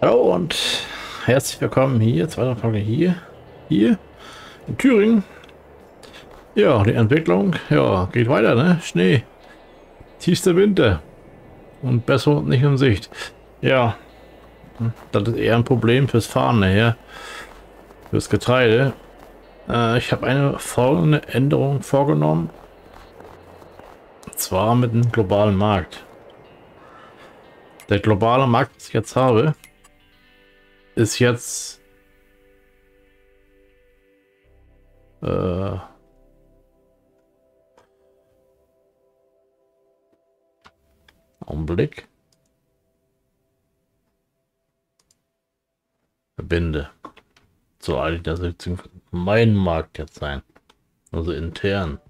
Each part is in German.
Hallo und herzlich willkommen hier, zweiter Folge hier, hier in Thüringen. Ja, die Entwicklung, ja, geht weiter, ne? Schnee, tiefster Winter und besser nicht in Sicht. Ja, das ist eher ein Problem fürs Fahren nachher, fürs Getreide. Äh, ich habe eine folgende Änderung vorgenommen, und zwar mit dem globalen Markt. Der globale Markt, den ich jetzt habe, ist jetzt äh, Augenblick. Verbinde. So eigentlich das wird mein Markt jetzt sein. Also intern.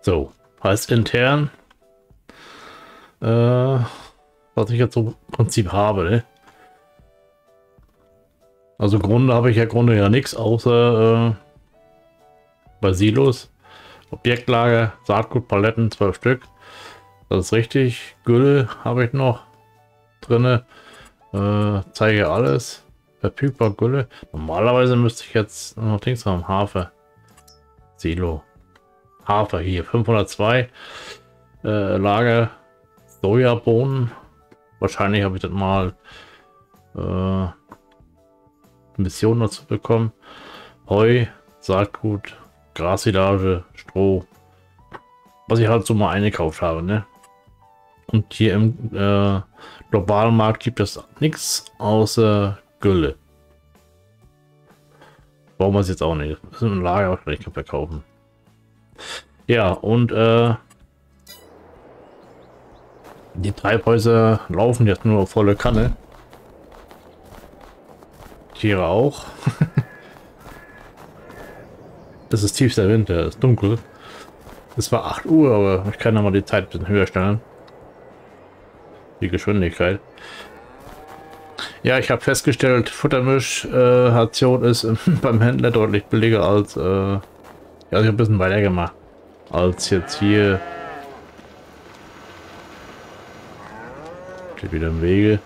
So, heißt intern, äh, was ich jetzt so im Prinzip habe. Ne? Also Grunde habe ich ja Grunde ja nichts außer äh, bei Silos. Objektlager, Saatgut, Paletten, zwölf Stück. Das ist richtig. Gülle habe ich noch drinne. Äh, zeige alles. Verfügbar Gülle. Normalerweise müsste ich jetzt noch Dings haben. Hafer. Silo. Hafer hier. 502. Äh, Lager. Sojabohnen. Wahrscheinlich habe ich das mal äh, Mission dazu bekommen. Heu, Saatgut, Grassilage, Stroh. Was ich halt so mal eingekauft habe, ne? Und hier im äh, globalen Markt gibt es nichts außer Gülle. Warum wir es jetzt auch nicht? Das ist ein Lager, was ich kann verkaufen. Ja, und äh, die Treibhäuser laufen jetzt nur auf volle Kanne. Tiere auch. das ist tiefster Winter, es ist dunkel. Es war 8 Uhr, aber ich kann nochmal die Zeit ein bisschen höher stellen. Die Geschwindigkeit. Ja, ich habe festgestellt, Futtermisch-Ration äh, ist beim Händler deutlich billiger als, äh, ja, ich habe ein bisschen weiter gemacht, als jetzt hier Steht wieder im Wege.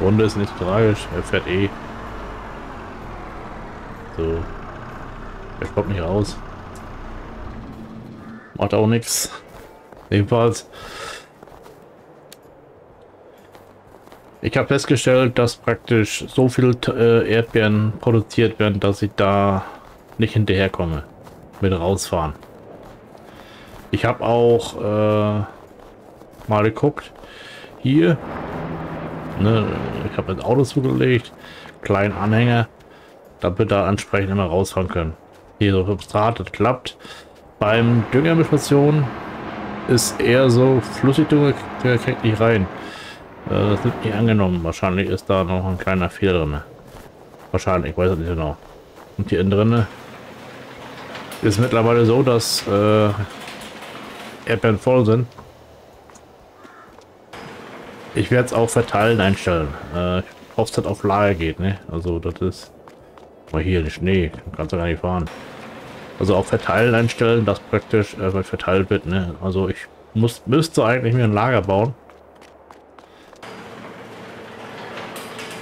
Runde ist nicht tragisch, er fährt eh. So. Er kommt nicht raus. Macht auch nichts. Jedenfalls. Ich habe festgestellt, dass praktisch so viel äh, Erdbeeren produziert werden, dass ich da nicht hinterherkomme mit rausfahren. Ich habe auch äh, mal geguckt. Hier. Ne, ich habe das Auto zugelegt. Kleinen Anhänger. Damit da entsprechend immer rausfahren können. Hier so Substrat, das klappt. Beim Düngermischstation ist eher so Flüssigdünger kriegt nicht rein. Äh, das wird nicht angenommen. Wahrscheinlich ist da noch ein kleiner Fehler drin. Wahrscheinlich, ich weiß es nicht genau. Und hier innen drin ist mittlerweile so, dass äh, Erdbeeren voll sind. Ich werde es auch verteilen einstellen. Äh, hoffe, dass auf Lager geht, ne? Also das ist... Mal hier, den Schnee. Kannst du gar nicht fahren. Also auch verteilen einstellen, dass praktisch äh, verteilt wird, ne? Also ich muss, müsste eigentlich mir ein Lager bauen.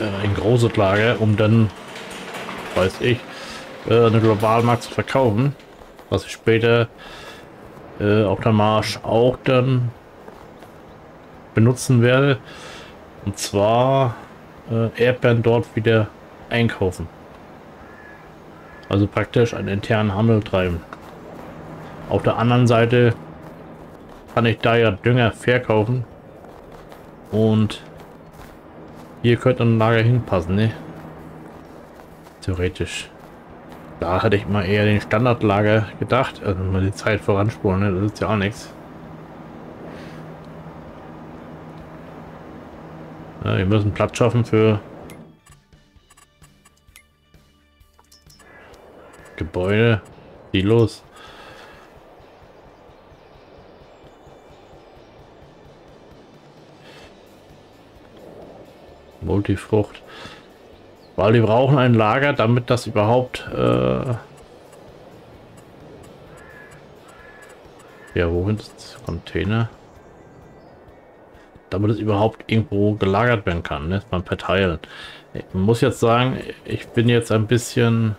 Äh, ein großes Lager, um dann, weiß ich, äh, eine Globalmarkt zu verkaufen. Was ich später äh, auf der Marsch auch dann benutzen werde. Und zwar äh, Erdbeeren dort wieder einkaufen. Also praktisch einen internen Handel treiben. Auf der anderen Seite kann ich da ja Dünger verkaufen. Und hier könnte ein Lager hinpassen, ne? Theoretisch. Da hätte ich mal eher den Standardlager gedacht. Also mal die Zeit voranspulen, ne? das ist ja auch nichts. Ja, wir müssen Platz schaffen für Gebäude. Die los. Multifrucht. Weil die brauchen ein Lager, damit das überhaupt äh, Ja, wohin ist Container? Damit es überhaupt irgendwo gelagert werden kann, ne? man per Teil. Ich muss jetzt sagen, ich bin jetzt ein bisschen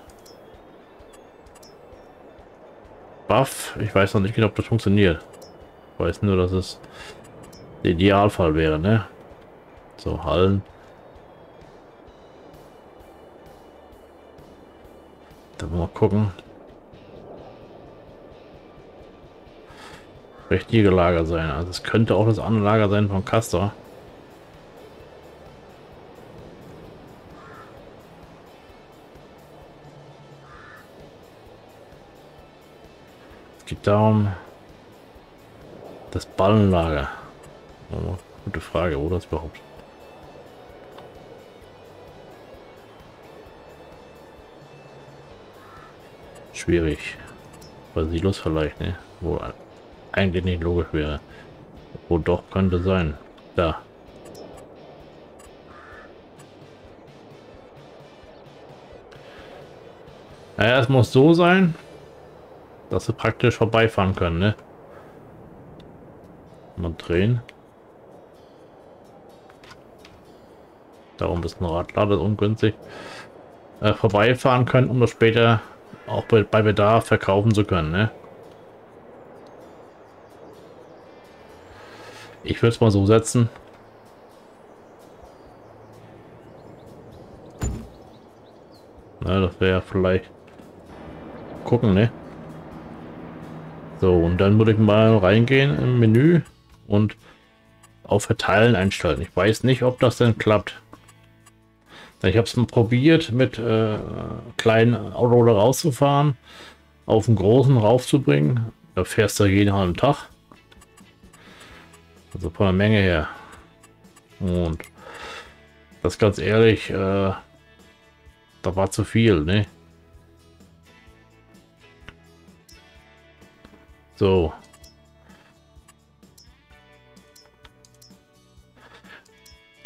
baff. Ich weiß noch nicht genau, ob das funktioniert. Ich weiß nur, dass es der Idealfall wäre, ne? So, Hallen. Dann mal gucken. Richtige Lager sein. Also es könnte auch das andere Lager sein von Castor. Es geht darum, das Ballenlager. Gute Frage, wo das überhaupt? Schwierig. Bei Silos vielleicht, ne? Wo eigentlich nicht logisch wäre. Wo doch könnte sein. Da. Naja, es muss so sein, dass sie praktisch vorbeifahren können, ne? Mal drehen. Darum ist ein Radlader ungünstig. Äh, vorbeifahren können, um das später auch bei, bei Bedarf verkaufen zu können, ne? Ich würde es mal so setzen. Na, das wäre vielleicht gucken, ne? So, und dann würde ich mal reingehen im Menü und auf Verteilen einstellen. Ich weiß nicht, ob das denn klappt. Ich habe es mal probiert, mit äh, kleinen Autoroller rauszufahren, auf den großen raufzubringen. Da fährst du jeden halben Tag. Also von der Menge her. Und das ganz ehrlich, äh, da war zu viel, ne? So.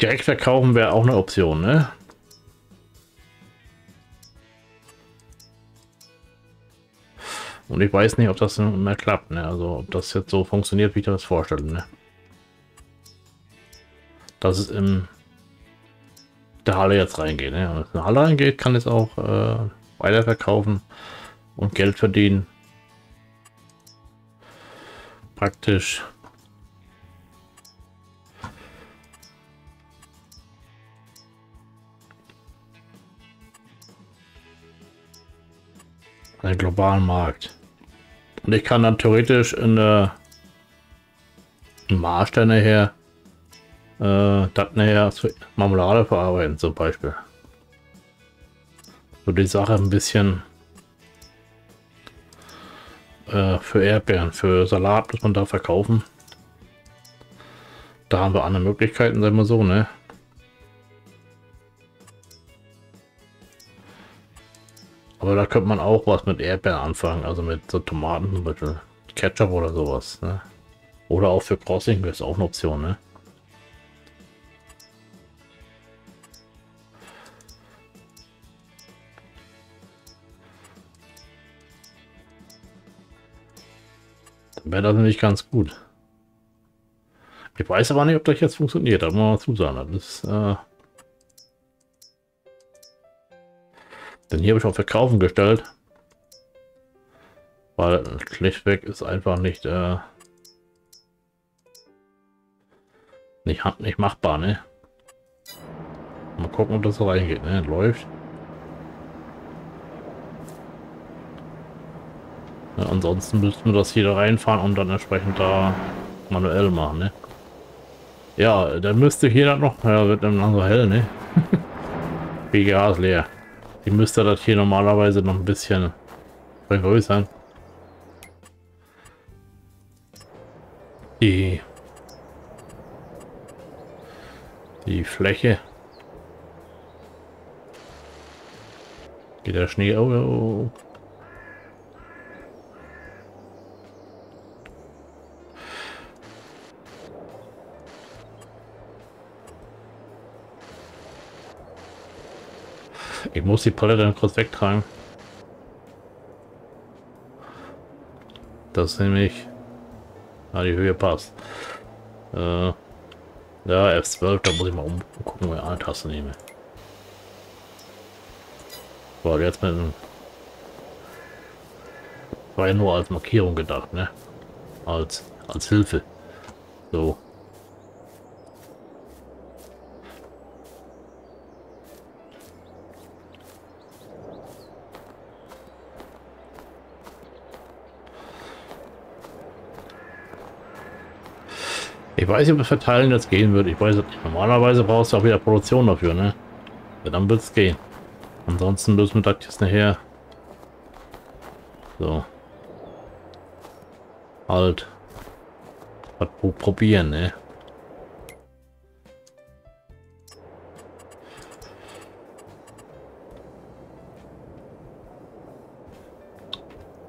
Direkt verkaufen wäre auch eine Option, ne? Und ich weiß nicht, ob das mehr klappt, ne? Also ob das jetzt so funktioniert, wie ich das vorstelle, ne? Dass es in der Halle jetzt reingeht, ne? Wenn es in der Halle reingeht, kann es auch äh, weiterverkaufen und Geld verdienen. Praktisch. Einen globalen Markt. Und ich kann dann theoretisch in der dann nachher äh, das nachher zu Marmelade verarbeiten zum Beispiel. So die Sache ein bisschen äh, für Erdbeeren, für Salat muss man da verkaufen. Da haben wir andere Möglichkeiten, sagen wir so, ne? Aber da könnte man auch was mit Erdbeeren anfangen, also mit so Tomaten zum Beispiel. Ketchup oder sowas. Ne? Oder auch für Crossing wäre es auch eine Option, ne? Wäre das nämlich ganz gut. Ich weiß aber nicht, ob das jetzt funktioniert, da muss man mal zusagen. Das ist, äh Denn hier habe ich auf Verkaufen gestellt. Weil schlichtweg ist einfach nicht, äh, nicht, nicht machbar, ne? Mal gucken, ob das so reingeht, ne? Läuft. Ja, ansonsten müssten wir das hier reinfahren und dann entsprechend da manuell machen, ne? Ja, dann müsste hier dann noch, ja, wird dann so hell, ne? BGA ist leer. Die müsste das hier normalerweise noch ein bisschen vergrößern. Die, die Fläche. Geht der Schnee? Oh, oh, oh. Ich muss die Palette dann kurz wegtragen. Das nämlich Ja, die Höhe passt. Äh, ja, F12, da muss ich mal umgucken, wo ich eine Taste nehme. War jetzt mit war ja nur als Markierung gedacht, ne? Als, als Hilfe. So. Ich weiß nicht, ob das Verteilen jetzt gehen wird. Ich weiß nicht. Normalerweise brauchst du auch wieder Produktion dafür, ne? Ja, dann wird es gehen. Ansonsten müssen wir das jetzt nachher... So. Halt. Was probieren, ne?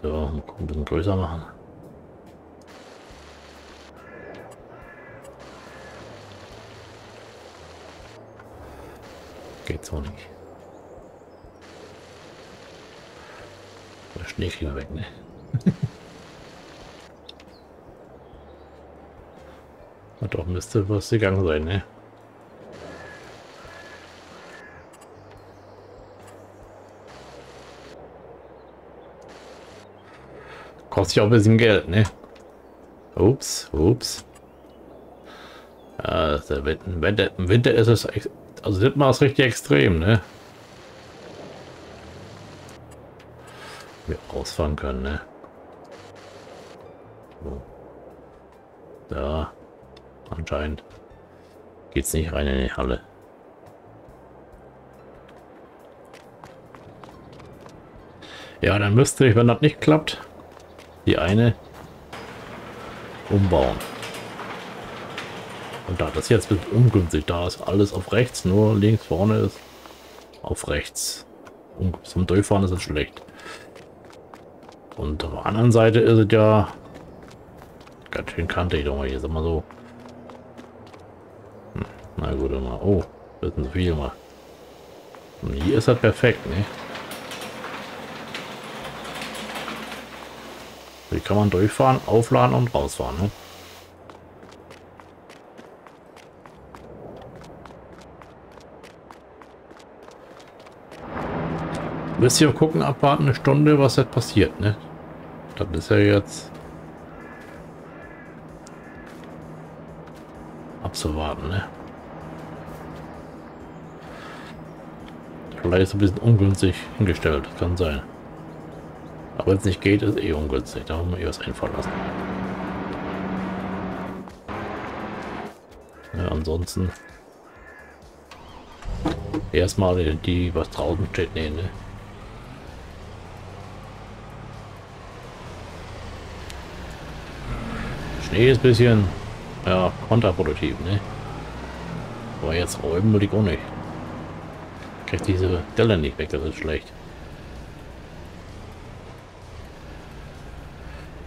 So, ein bisschen größer machen. Geht so nicht. Der Schnee kriegen wir weg, ne? doch, müsste was gegangen sein, ne? Kostet ja auch ein bisschen Geld, ne? Ups, ups. Ja, der Winter, Winter ist es, also das mal richtig extrem, ne? Wir ausfahren können, ne? So. Da. Anscheinend geht es nicht rein in die Halle. Ja, dann müsste ich, wenn das nicht klappt, die eine umbauen. Und da das jetzt wird ungünstig, da ist alles auf rechts, nur links vorne ist auf rechts. Und zum Durchfahren ist es schlecht. Und auf der anderen Seite ist es ja ganz schön kantig, doch mal hier, sag mal so. Na gut, mal. Oh, ist ein viel mal. Und hier ist das perfekt, ne? Hier kann man durchfahren, aufladen und rausfahren, ne? Müsst ihr gucken, abwarten eine Stunde, was jetzt passiert, ne? Das ist ja jetzt abzuwarten, ne? Vielleicht ist ein bisschen ungünstig hingestellt. Kann sein. Aber wenn es nicht geht, ist eh ungünstig. Da muss man eh was einfallen lassen. Ja, ansonsten erstmal die, die, was draußen steht, nee, ne? Schnee ist ein bisschen ja, kontraproduktiv, ne? Aber jetzt räumen würde ich auch nicht krieg diese Delle nicht weg, das ist schlecht.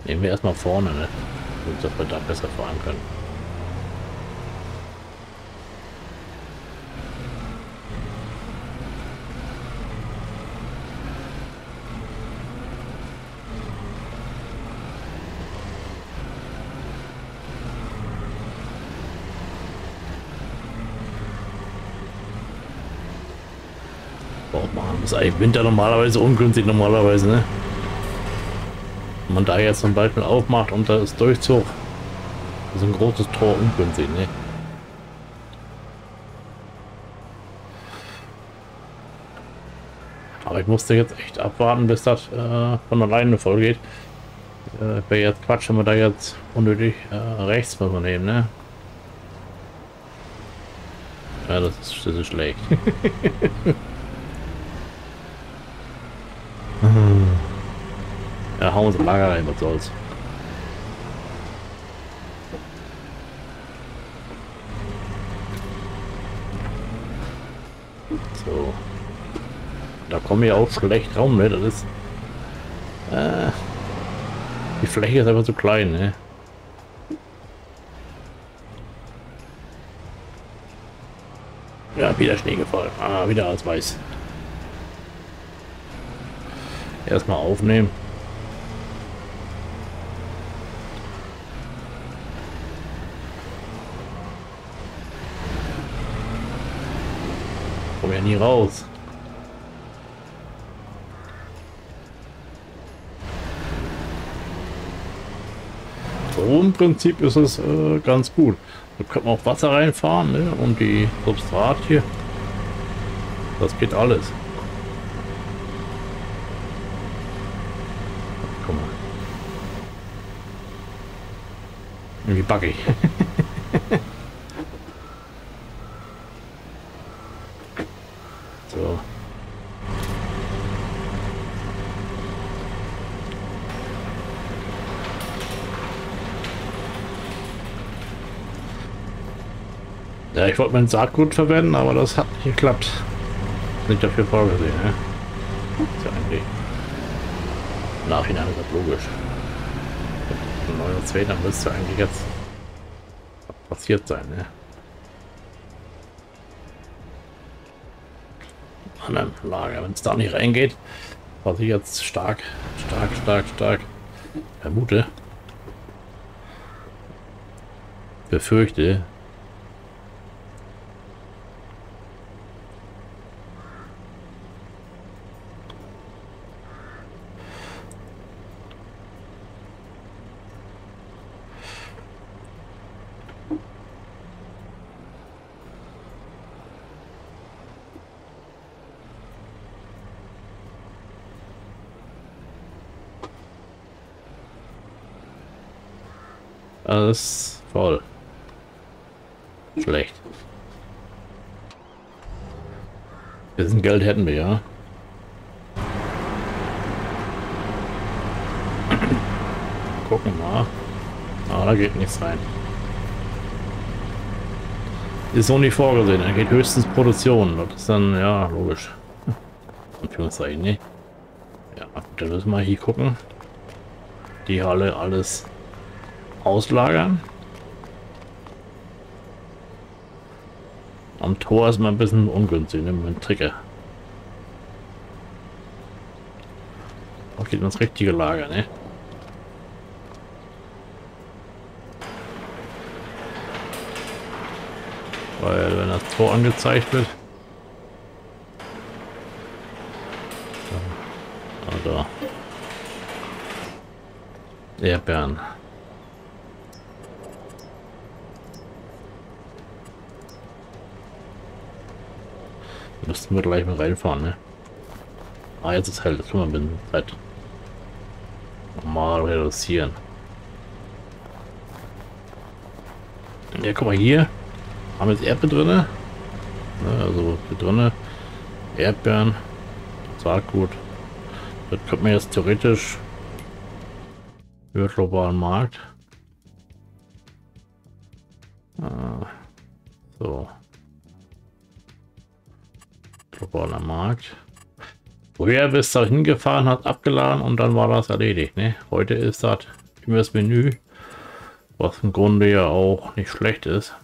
Nehmen wir erstmal vorne, ne? Dass wir da besser fahren können. ist eigentlich Winter normalerweise ungünstig normalerweise, ne? Wenn man da jetzt zum Beispiel aufmacht und da ist Durchzug, ist ein großes Tor ungünstig, ne? Aber ich musste jetzt echt abwarten, bis das äh, von alleine voll geht. Äh, Wäre jetzt Quatsch, wenn wir da jetzt unnötig äh, rechts müssen nehmen, ne? Ja, das ist, das ist schlecht. Ja, hauen sie Lager rein, was soll's. So. Da kommen wir auch schlecht rum, ne? Das ist... Äh, die Fläche ist einfach zu klein, ne? Ja, wieder Schnee gefallen. Ah, wieder als weiß. Erstmal aufnehmen. Ja nie raus. So im Prinzip ist es äh, ganz gut. Da kann man auch Wasser reinfahren ne? und die Substrat hier. Das geht alles. Guck mal. Irgendwie backig. so. Ich wollte mein Saatgut verwenden, aber das hat nicht geklappt. Nicht dafür vorgesehen, ne? Ist ja eigentlich. Nachhinein ist das logisch. 9 dann müsste eigentlich jetzt passiert sein, ne? An Lager, wenn es da nicht reingeht, was ich jetzt stark, stark, stark, stark vermute, befürchte, Alles voll. Schlecht. Bisschen Geld hätten wir ja. Gucken mal. Ah, da geht nichts rein. Ist so nicht vorgesehen. Da geht höchstens Produktion. Das ist dann, ja, logisch. Anführungszeichen, ne? Ja, dann müssen wir hier gucken. Die Halle alles auslagern. Am Tor ist man ein bisschen ungünstig, ne, mit Trigger. Auch geht ins richtige Lager, ne? Weil wenn das Tor angezeigt wird. Da. Erdbeeren. Müssten wir gleich mal reinfahren, ne? Ah, jetzt ist hell. Das können wir mit Zeit normal reduzieren. Ja, guck mal hier. Haben wir jetzt Erdbeeren drin. Ne, also hier drin. Erdbeeren. Saatgut. Das könnte man jetzt theoretisch über globalen Markt. Ah, so globaler Markt. Woher bist du hingefahren, hat abgeladen und dann war das erledigt. Ne? Heute ist das über das Menü, was im Grunde ja auch nicht schlecht ist.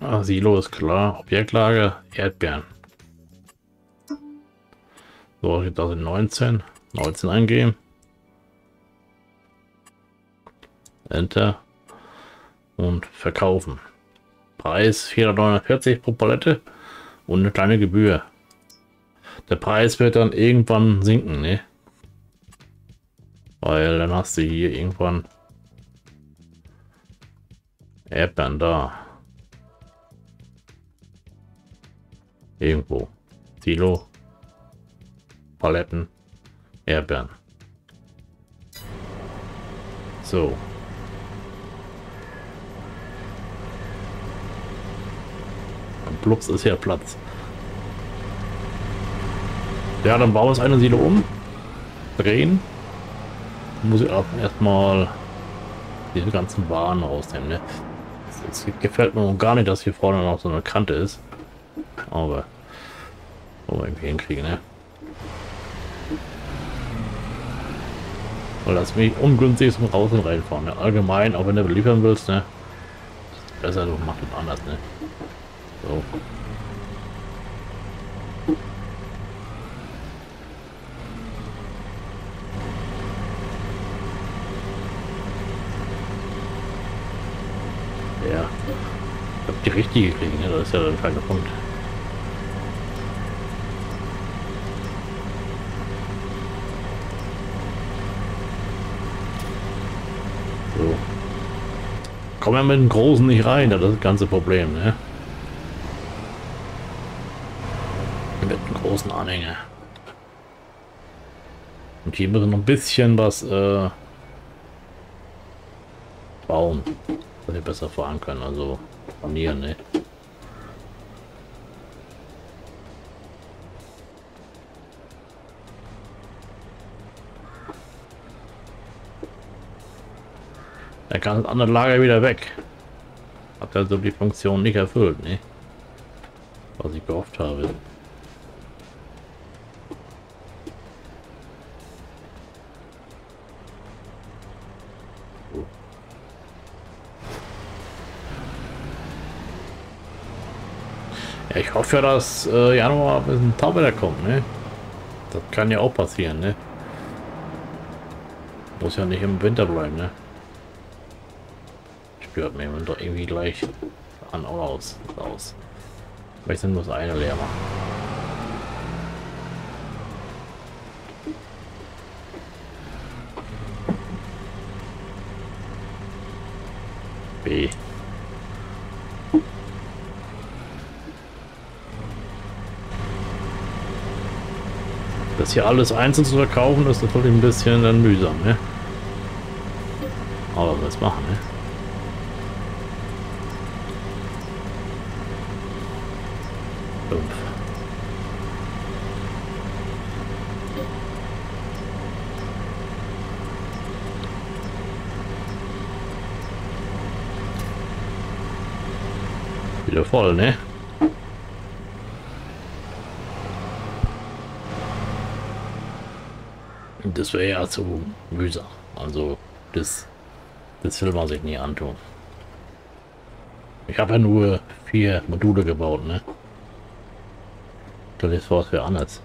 Ah, Silo ist klar. Objektlage, Erdbeeren. So, da sind 19. 19 eingeben. Enter und verkaufen. Preis 449 pro Palette und eine kleine Gebühr. Der Preis wird dann irgendwann sinken, ne? Weil dann hast du hier irgendwann Erdbeeren da. Irgendwo. Silo. Paletten. Erdbeeren. So. Plups ist ja Platz. Ja, dann bauen wir es eine Silo um. Drehen. Muss ich auch erstmal diese ganzen Waren rausnehmen. Ne? Es gefällt mir gar nicht, dass hier vorne noch so eine Kante ist. Aber wollen wir irgendwie hinkriegen, ne? Weil das mich ungünstig zum Raus- und Reinfahren. Ne? Allgemein, auch wenn du beliefern willst, ne? Besser, du machst es anders, ne? So. ja. Ich hab die richtige kriegen, ja, das ist ja der entscheidende Punkt. So. Kommen wir mit dem Großen nicht rein, das ist das ganze Problem, ne? Mit dem Anhänger. Und hier müssen wir noch ein bisschen was äh, bauen, dass wir besser fahren können. Also planieren, ne? Er kann das andere Lager wieder weg. Hat also die Funktion nicht erfüllt, ne? Was ich gehofft habe. Ja, ich hoffe ja, dass äh, Januar ein Tauwetter kommt, ne? Das kann ja auch passieren, ne? Muss ja nicht im Winter bleiben, ne? Stört mir doch irgendwie gleich an oder aus. aus. Vielleicht sind nur das eine leer machen. B. Das hier alles einzeln zu verkaufen, ist natürlich ein bisschen dann mühsam, ne? Aber was machen, ne? Wieder voll, ne? Das wäre ja zu mühsam. Also, das, das will man sich nie antun. Ich habe ja nur vier Module gebaut, ne? Das ist was für anders.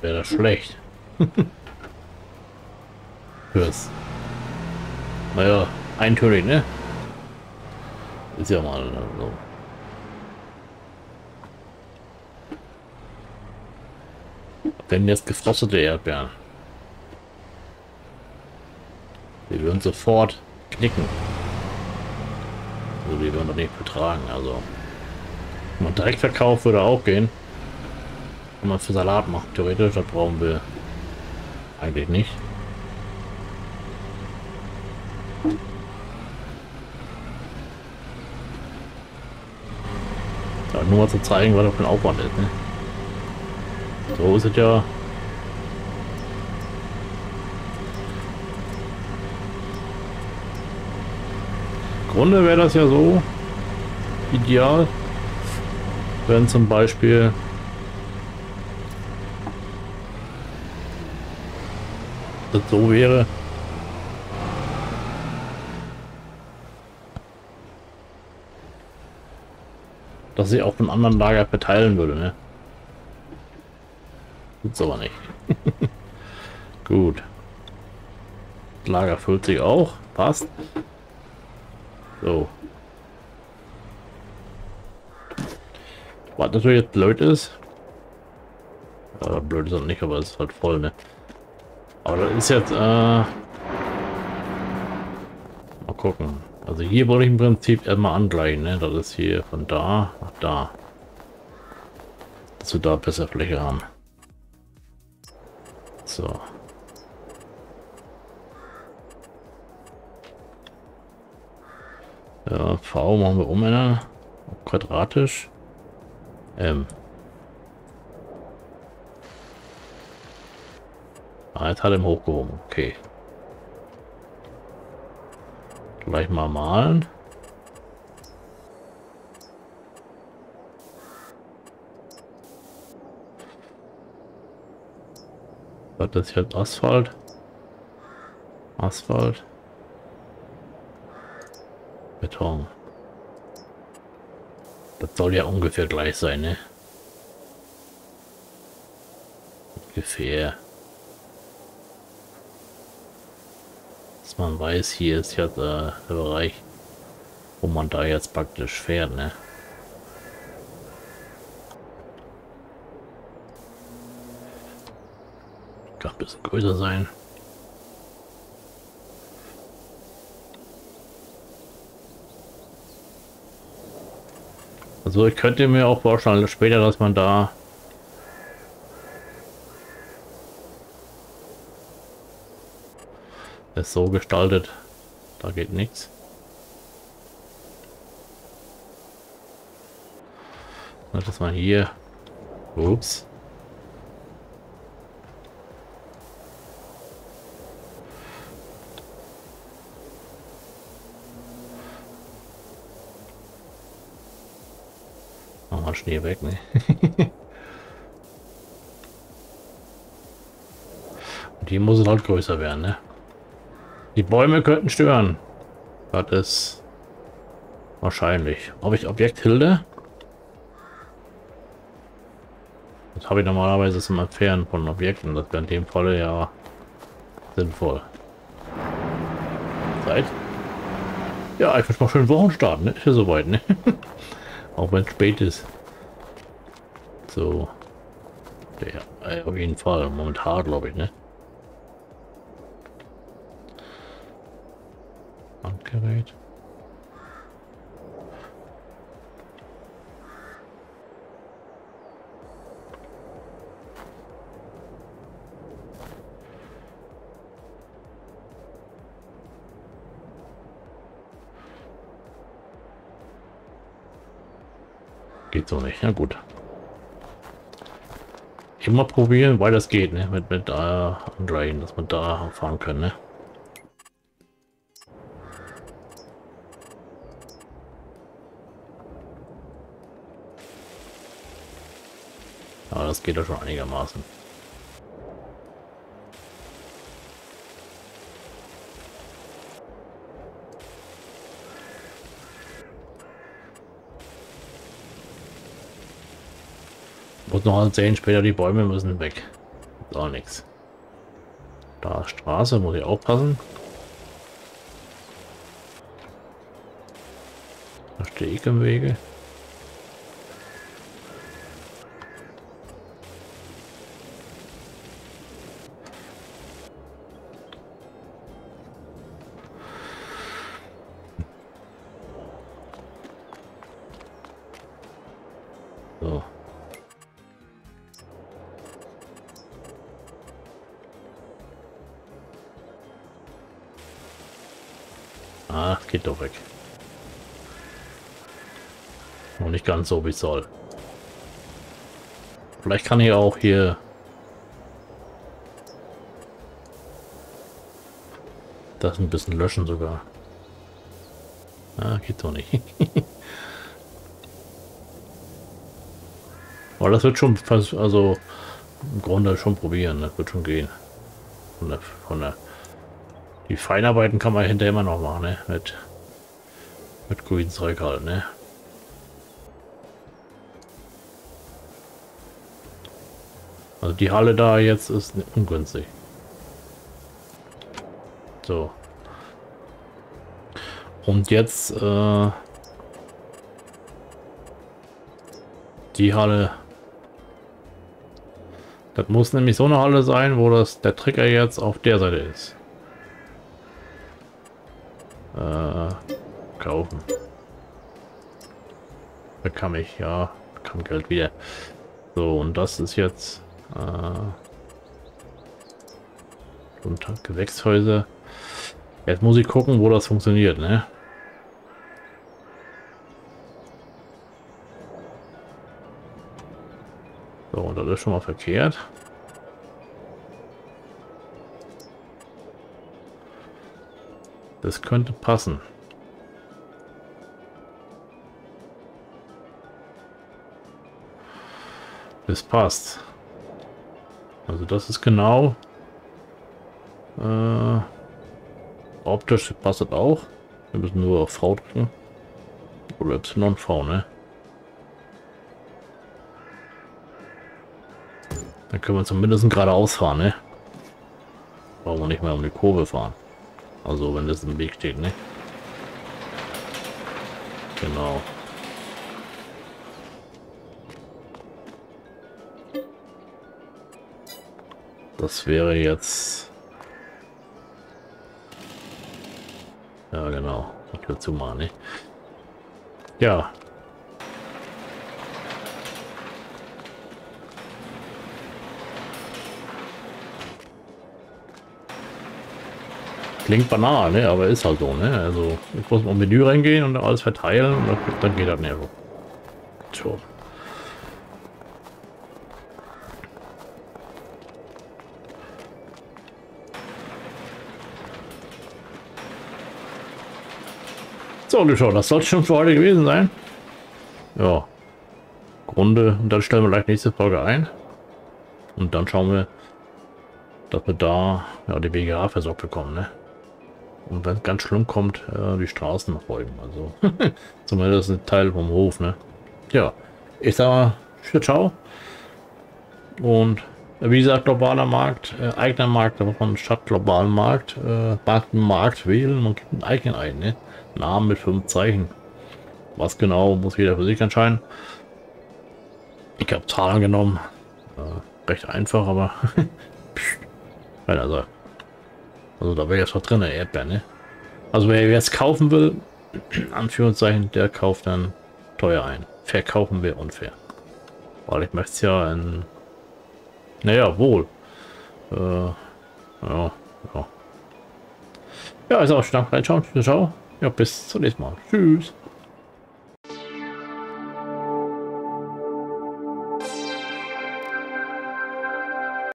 Wäre das schlecht. Fürs. Naja, eintönig, ne? Ist ja mal so. Denn jetzt gefrostete Erdbeeren. Die würden sofort knicken. Also die würden doch nicht betragen. Also man direkt verkauft würde auch gehen. Wenn man für Salat macht, theoretisch, das brauchen wir eigentlich nicht. Nur mal zu zeigen, was das für ein Aufwand ist. Ne? So ist es ja. Im Grunde wäre das ja so ideal, wenn zum Beispiel das so wäre, dass sie auch einen anderen Lager verteilen würde, ne? Tut's aber nicht. Gut. Das Lager füllt sich auch. Passt. So. Was natürlich jetzt blöd ist. Ja, blöd ist er nicht, aber es ist halt voll, ne? Aber das ist jetzt, äh... Mal gucken. Also hier wollte ich im Prinzip erstmal angleichen, ne? Das ist hier von da nach da. Dass wir da besser Fläche haben. So. Ja, V machen wir umändern. Quadratisch. M. Ah, jetzt hat er hochgehoben. Okay. Gleich mal malen. Was das jetzt Asphalt? Asphalt. Beton. Soll ja ungefähr gleich sein, ne? Ungefähr. Man weiß, hier ist ja der, der Bereich, wo man da jetzt praktisch fährt, ne? Kann ein bisschen größer sein. Also ich könnte mir auch vorstellen, später, dass man da es so gestaltet. Da geht nichts. Das mal hier. Ups. Mach mal Schnee weg, ne? Und hier muss halt größer werden, ne? Die Bäume könnten stören. Das ist wahrscheinlich. Habe ich Objekt Hilde? Das habe ich normalerweise zum Entfernen von Objekten. Das wäre in dem Falle ja sinnvoll. Zeit. Ja, ich muss mal schön Wochen starten, ne? Ist ja soweit, ne? Auch wenn es spät ist. So. Ja, auf jeden Fall. Momentan, glaube ich, ne? Geht so nicht. Na gut. Immer probieren, weil das geht, ne? Mit, mit äh, Andrein, dass man da fahren können, ne? Aber das geht ja schon einigermaßen. Noch erzählen, später die Bäume müssen weg. Auch nichts. Da Straße, muss ich aufpassen. Da stehe ich im Wege. Geht doch weg. Noch nicht ganz so, wie es soll. Vielleicht kann ich auch hier... Das ein bisschen löschen sogar. Ah, geht doch nicht. Aber das wird schon fast, also im Grunde schon probieren, das wird schon gehen. Von der, von der, die Feinarbeiten kann man hinterher immer noch machen, ne? Mit, mit grünen Zeug halt, ne? Also die Halle da jetzt ist ungünstig. So. Und jetzt äh, die Halle das muss nämlich so eine Halle sein, wo das der Trigger jetzt auf der Seite ist. Äh, kaufen. Bekam ich, ja, bekam Geld wieder. So, und das ist jetzt äh, unter Gewächshäuser. Jetzt muss ich gucken, wo das funktioniert, ne? So, und das ist schon mal verkehrt. Das könnte passen. Das passt. Also das ist genau. Äh, optisch passt das auch. Wir müssen nur auf V drücken. Oder Y, V, ne? Dann können wir zumindest geradeaus fahren, ne? Brauchen wir nicht mehr um die Kurve fahren. Also wenn das im Weg steht, ne? Genau. Das wäre jetzt... Ja, genau. Ich will zumachen, ne? Ja. Klingt banal, ne? Aber ist halt so, ne? Also ich muss mal im Menü reingehen und alles verteilen und dann geht das nicht so. So. Zuschauer, das soll schon für heute gewesen sein. Ja. Grunde, und dann stellen wir gleich nächste Folge ein. Und dann schauen wir, dass wir da ja, die BGA versorgt bekommen, ne? Und wenn es ganz schlimm kommt, äh, die Straßen folgen. Also zumindest ein Teil vom Hof, ne? Ja, ich sag mal, ciao. Und wie gesagt, globaler Markt, äh, eigener Markt, da muss man statt globalen Markt, äh, Markt wählen, man gibt einen eigenen ein, ne? Namen mit fünf Zeichen. Was genau, muss jeder für sich entscheiden. Ich habe Zahlen genommen. Äh, recht einfach, aber also, also da wäre jetzt was drin, Erdbeeren, ne? Also wer jetzt kaufen will, Anführungszeichen, der kauft dann teuer ein. Verkaufen wir unfair. Weil ich möchte es ja in naja, wohl. Äh, ja, ja. Ja, also stark reinschauen. Ciao. Ja, bis zum nächsten Mal. Tschüss.